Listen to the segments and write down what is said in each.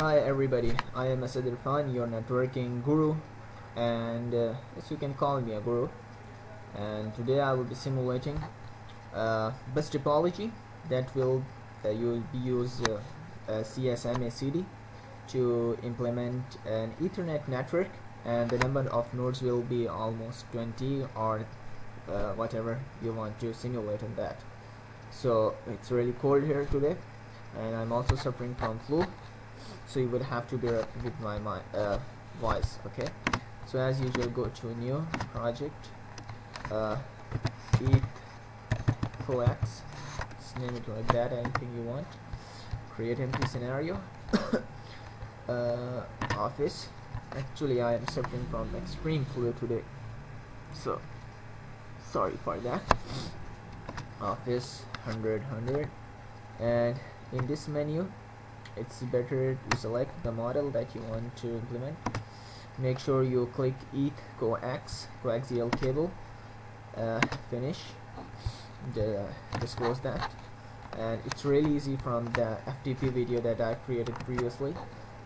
Hi everybody, I am Asad Irfan, your networking guru. And uh, yes you can call me a guru. And today I will be simulating uh, bus topology that will uh, you use uh, CSMACD to implement an ethernet network. And the number of nodes will be almost 20 or uh, whatever you want to simulate on that. So it's really cold here today. And I'm also suffering from flu so you would have to bear with my, my uh, voice okay? So as usual go to new project uh, ETH coax just name it like that anything you want. Create empty scenario. Uh, office. Actually I am suffering from extreme flu today. So sorry for that. Office 100 100 and in this menu it's better to select the model that you want to implement. Make sure you click ETH coax coaxial cable uh, finish. The, just close that. And it's really easy from the FTP video that I created previously.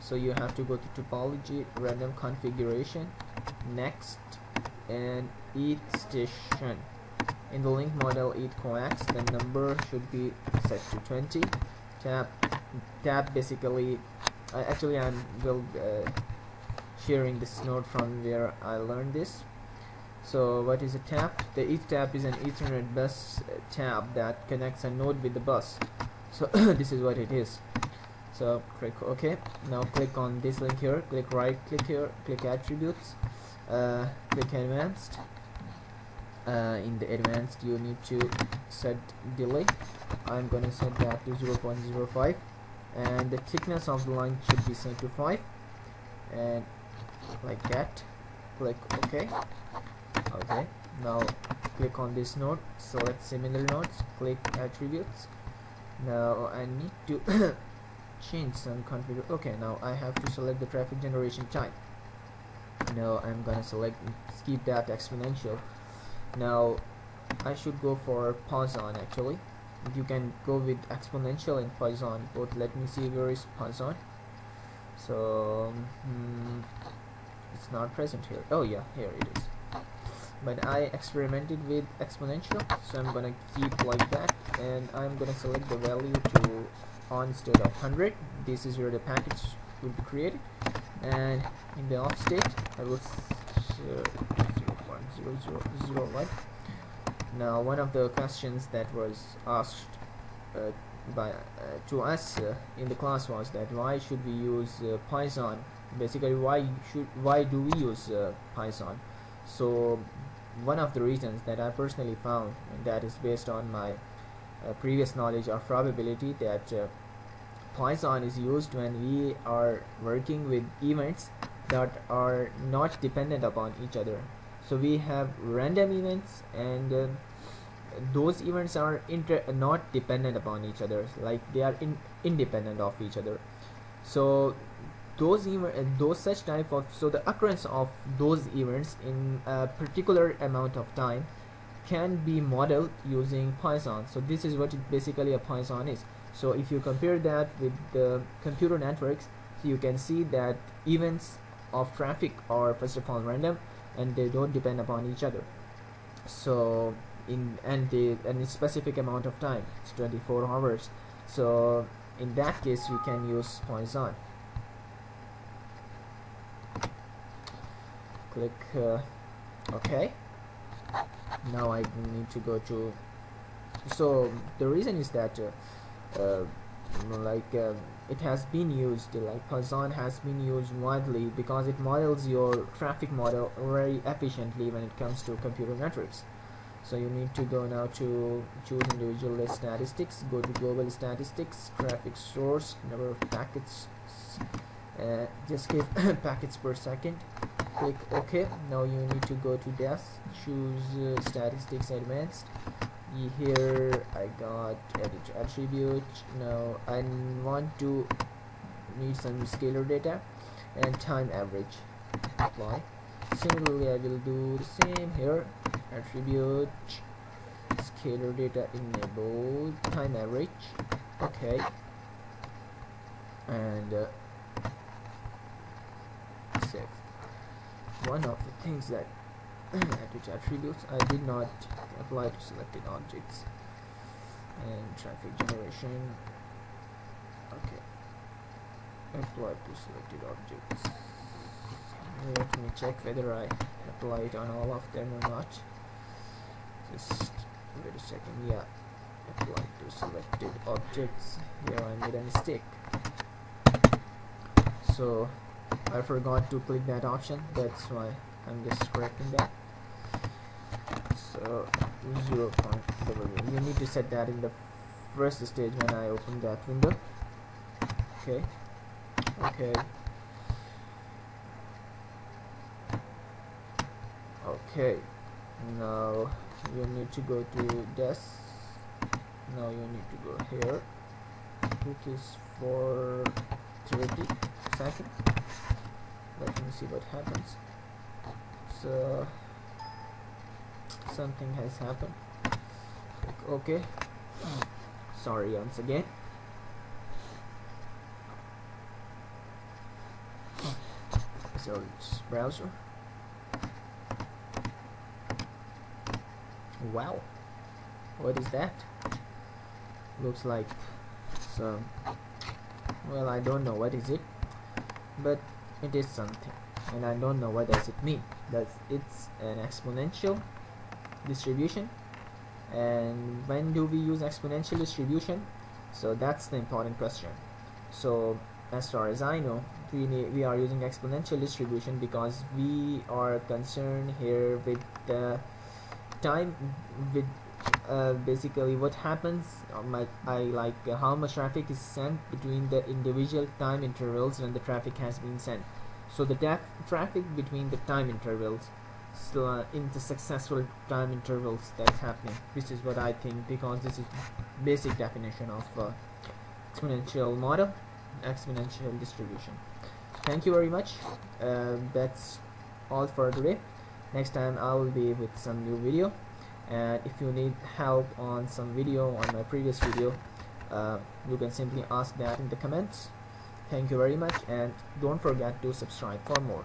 So you have to go to topology random configuration next and ETH station. In the link model ETH coax the number should be set to 20 tap tap basically uh, actually I'm will uh, sharing this node from where I learned this. So what is a tap? The ETH tap is an ethernet bus uh, tap that connects a node with the bus. So this is what it is. So click OK now click on this link here. Click right click here. Click attributes. Uh, click advanced. Uh, in the advanced you need to set delay. I'm gonna set that to 0.05 and the thickness of the line should be set to 5 and like that click OK. Okay now click on this node. Select similar nodes click attributes. Now I need to change some configure okay now I have to select the traffic generation type. Now I'm gonna select skip that exponential. Now I should go for Poisson actually you can go with exponential and Poisson but let me see where is Poisson. So hmm, it's not present here. Oh yeah here it is. But I experimented with exponential so I'm gonna keep like that and I'm gonna select the value to on instead of 100 this is where the package will be created. And in the off state I will uh, 0.0001 now one of the questions that was asked uh, by uh, to us uh, in the class was that why should we use uh, Poisson? Basically why should why do we use uh, Poisson? So one of the reasons that I personally found and that is based on my uh, previous knowledge of probability that Python is used when we are working with events that are not dependent upon each other so we have random events and uh, those events are not dependent upon each other. Like they are in independent of each other. So those even those such type of so the occurrence of those events in a particular amount of time can be modeled using Poisson. So this is what basically a Poisson is. So if you compare that with the computer networks you can see that events of traffic are first of all random and they don't depend upon each other. So in and the and specific amount of time. It's 24 hours. So in that case we can use Poisson. Click uh, OK. Now I need to go to so the reason is that uh, uh, like uh, it has been used like Poisson has been used widely because it models your traffic model very efficiently when it comes to computer networks so you need to go now to choose individual statistics go to global statistics traffic source number of packets uh, just give packets per second click ok. Now you need to go to desk choose uh, statistics advanced here I got edit attribute now I want to need some scalar data and time average. Apply similarly I will do the same here. Attribute scalar data enable time average. Okay. And uh, save. One of the things that which attributes. I did not apply to selected objects. And traffic generation. Okay. Apply to selected objects. Let me check whether I apply it on all of them or not. Just wait a second. Yeah. Apply to selected objects. Here I made a mistake. So I forgot to click that option. That's why I'm just correcting that so 0 point you need to set that in the first stage when I open that window. Okay. Okay. Okay. Now you need to go to this. Now you need to go here. Which is for 30 seconds. Let me see what happens. So something has happened. Click okay. Sorry once again. So it's browser? Wow. What is that? Looks like some well I don't know what is it but it is something and I don't know what does it mean. That it's an exponential distribution. And when do we use exponential distribution? So that's the important question. So as far as I know we, we are using exponential distribution because we are concerned here with the time with uh, basically what happens. Um, I like uh, how much traffic is sent between the individual time intervals when the traffic has been sent. So the traffic between the time intervals uh, in the successful time intervals that's happening this is what I think because this is basic definition of uh, exponential model exponential distribution. Thank you very much. Uh, that's all for today. Next time I will be with some new video. And if you need help on some video on my previous video uh, you can simply ask that in the comments. Thank you very much and don't forget to subscribe for more